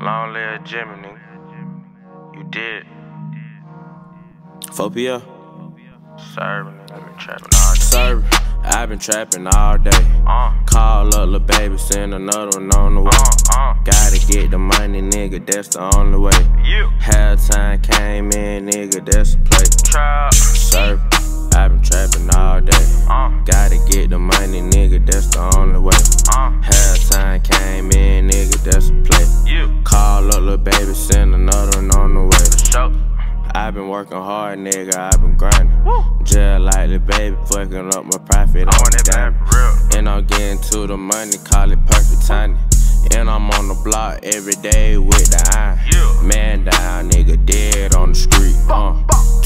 Long live Jimmy, nigga. You did. 4 PL. Serving, nigga. i been trapping all day. Serving. I've been trapping all day. Uh, Call up the baby, send another one on the way. uh, uh. Gotta get the money, nigga, that's the only way. You. Halftime came in, nigga, that's the play. Trap. Serving. I've been trapping all day. Uh, Gotta get Lil' baby, send another one on the way. Show. i been working hard, nigga, I've been grinding. Woo. Just like the baby, fucking up my profit. I want that bad. And I'm getting to the money, call it perfect timing. And I'm on the block every day with the iron. Yeah. Man down, nigga, dead on the street. Uh,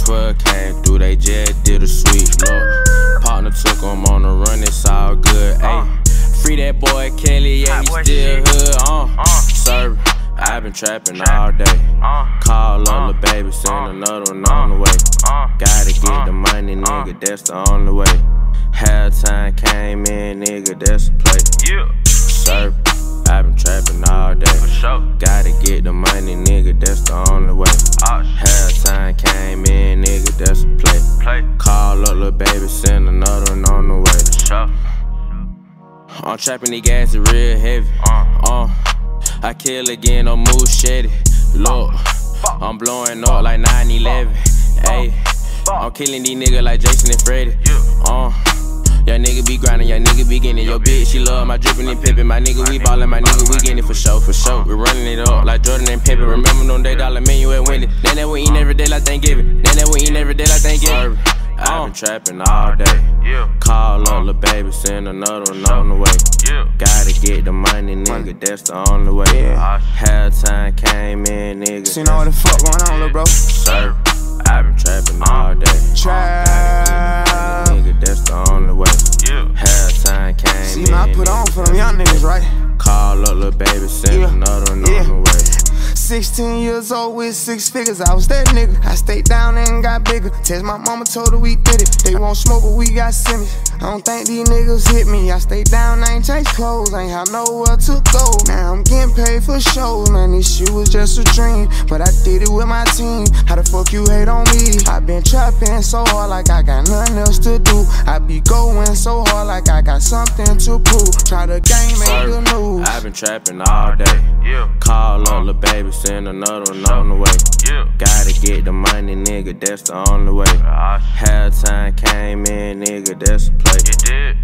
12 came through, they just did a sweep. Look, partner took him on the run, it's all good. Ayy, free that boy Kelly, yeah, he still hood. Uh, Uh. serving. I been trapping all day. Uh, Call Uh. up the baby, send Uh. another one on the way. uh. Gotta get Uh. the money, nigga, that's the only way. Halftime came in, nigga, that's the play. You. Serve, i been trapping all day. Gotta get the money, nigga, that's the only way. Halftime came in, nigga, that's the play. Call up, little baby, send another one on the way. I'm trapping the gas, real heavy. Uh. I kill again, no move shitty. Look, I'm blowing up like 9 11. Ayy, I'm killing these niggas like Jason and Freddy. Uh, your nigga be grinding, your nigga be getting. Your bitch, she love my drippin' and pippin'. My nigga, we ballin', my nigga, we getting it for sure, for sure. We running it up like Jordan and Pippen. Remember them day dollar menu at Wendy. Then that we eat every day like Thanksgiving. Then that we eat every day like Thanksgiving. I oh. been trapping all day. You. Call up, lil' baby, send another one on the way. You. Uh. Gotta get the money, nigga, that's the only way. Yeah. Halftime came in, nigga. So you know what the fuck going on, little bro? Serve. i been trapping all day. Trap. Nigga, that's the only way. You. Halftime came See, in. man, I put on for them young niggas, right? Call up, little baby, send Yeah. another one Yeah. on the way. 16 years old with six figures, I was that nigga. I stayed down and got bigger. Test my mama told her we did it. They won't smoke, but we got semis. I don't think these niggas hit me. I stayed down, I ain't changed clothes, ain't have nowhere to go. Now I'm getting paid for shows, man. This shit was just a dream, but I did it with my team. How the fuck you hate on me? I been trapping so hard, like I got nothing else to do. I be going so hard, like I got something to prove. Try to game, been trapping all day. You. Call up, the baby, send another one on the way. You. Gotta get the money, nigga, that's the only way. Halftime came in, nigga, that's the play. You did.